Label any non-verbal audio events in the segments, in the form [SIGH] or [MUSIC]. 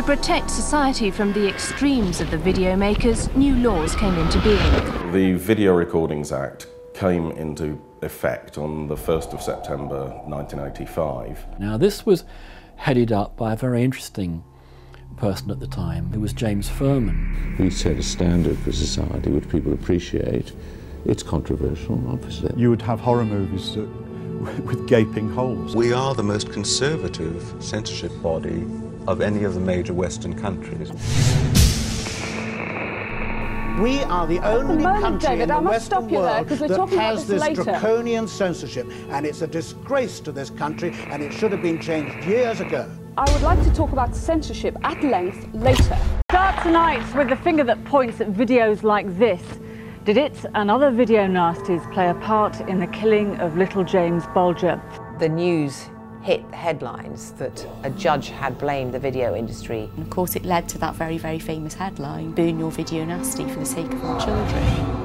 To protect society from the extremes of the video makers, new laws came into being. The Video Recordings Act came into effect on the 1st of September 1985. Now, this was headed up by a very interesting person at the time, who was James Ferman. We set a standard for society which people appreciate. It's controversial, obviously. You would have horror movies that, [LAUGHS] with gaping holes. We are the most conservative censorship body of any of the major Western countries. We are the only moment, country David, in the I must Western stop you there, world 'cause we're that has this this later. draconian censorship, and it's a disgrace to this country, and it should have been changed years ago. I would like to talk about censorship at length later. Start tonight with the finger that points at videos like this. Did it and other video nasties play a part in the killing of little James Bulger? The news hit headlines that a judge had blamed the video industry. And of course, it led to that very, very famous headline burn your video nasty for the sake of our children.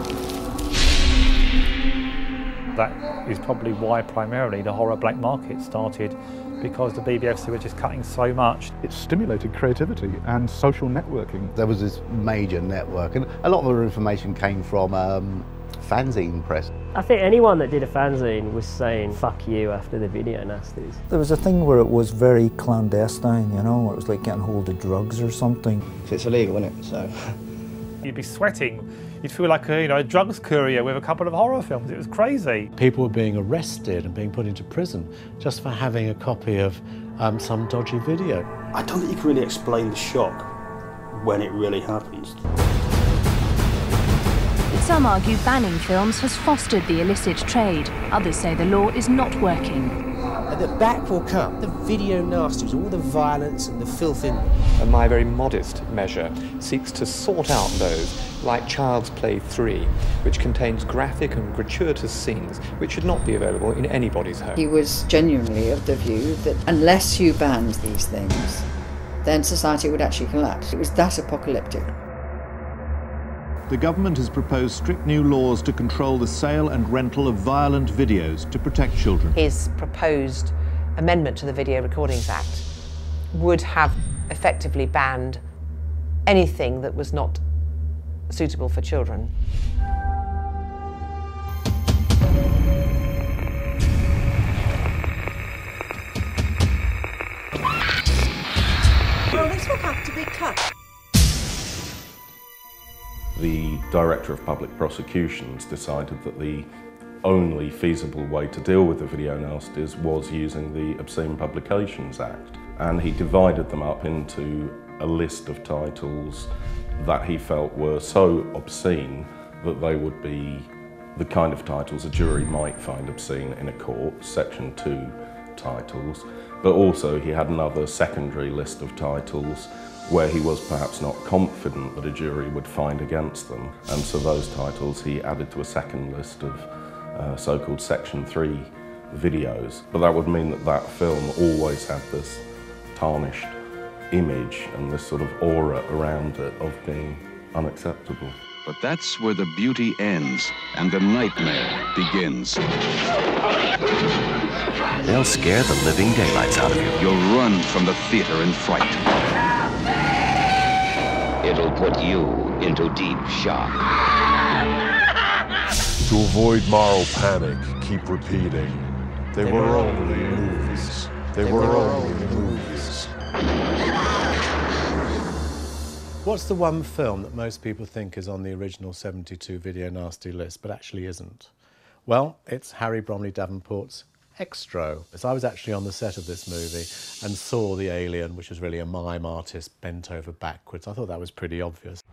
That is probably why primarily the horror black market started because the BBFC were just cutting so much. It stimulated creativity and social networking. There was this major network, and a lot of our information came from um, fanzine press. I think anyone that did a fanzine was saying fuck you after the video nasties. There was a thing where it was very clandestine, you know, it was like getting hold of drugs or something. It's illegal, isn't it? So You'd be sweating. You'd feel like a, you know, a drugs courier with a couple of horror films. It was crazy. People were being arrested and being put into prison just for having a copy of um, some dodgy video. I don't think you can really explain the shock when it really happens. Some argue banning films has fostered the illicit trade. Others say the law is not working. And that back will come the video nasties, all the violence and the filth in them. And my very modest measure seeks to sort out those like Child's Play 3, which contains graphic and gratuitous scenes which should not be available in anybody's home. He was genuinely of the view that unless you banned these things, then society would actually collapse. It was that apocalyptic. The government has proposed strict new laws to control the sale and rental of violent videos to protect children. His proposed amendment to the Video Recordings Act would have effectively banned anything that was not suitable for children. Well, this will have to be cut. The Director of Public Prosecutions decided that the only feasible way to deal with the video nasties was using the Obscene Publications Act. And he divided them up into a list of titles that he felt were so obscene that they would be the kind of titles a jury might find obscene in a court, Section 2 titles, but also he had another secondary list of titles where he was perhaps not confident that a jury would find against them. And so those titles he added to a second list of uh, so-called Section 3 videos. But that would mean that that film always had this tarnished image and this sort of aura around it of being unacceptable. But that's where the beauty ends and the nightmare begins. They'll scare the living daylights out of you. You'll run from the theater in fright. It'll put you into deep shock. To avoid moral panic, keep repeating. They, they were, were only movies. They, they were, were only movies. What's the one film that most people think is on the original 72 video nasty list, but actually isn't? Well, it's Harry Bromley Davenport's Xtro. So I was actually on the set of this movie and saw the alien, which was really a mime artist bent over backwards. I thought that was pretty obvious.